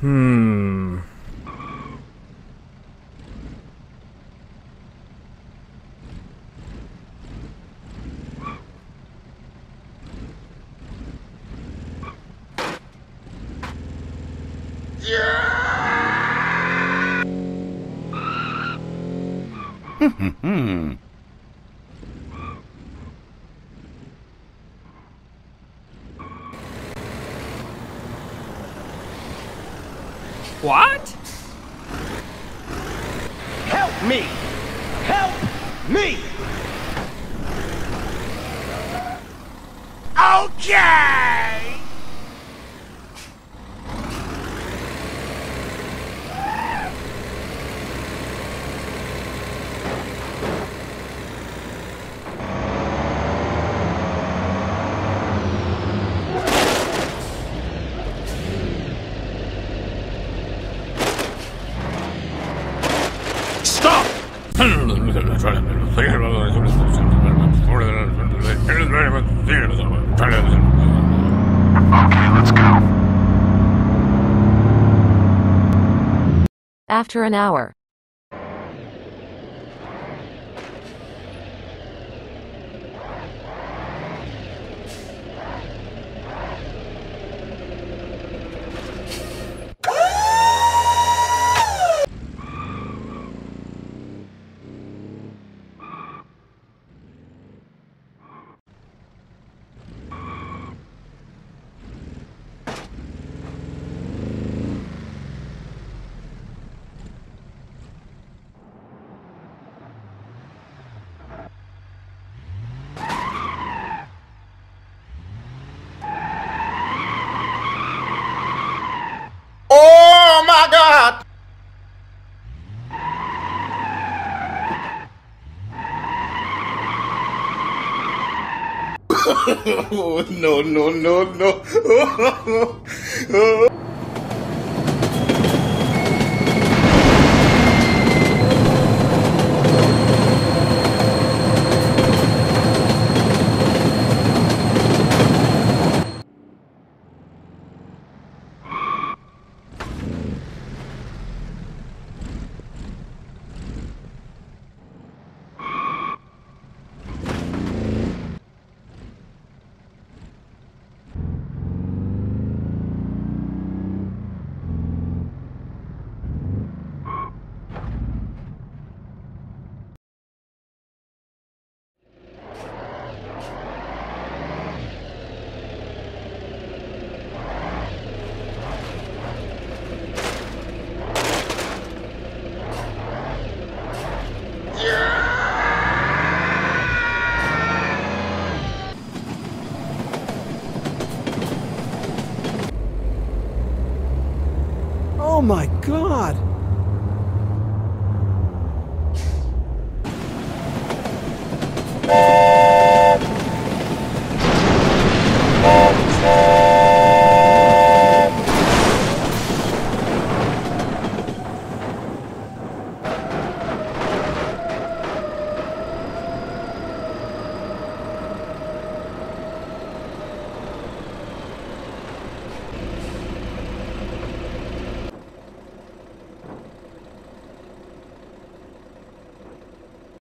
Hmm. What? Help me! Help me! Okay! Okay, let's go. After an hour. Oh my god! oh, no, no, no, no. Oh my god!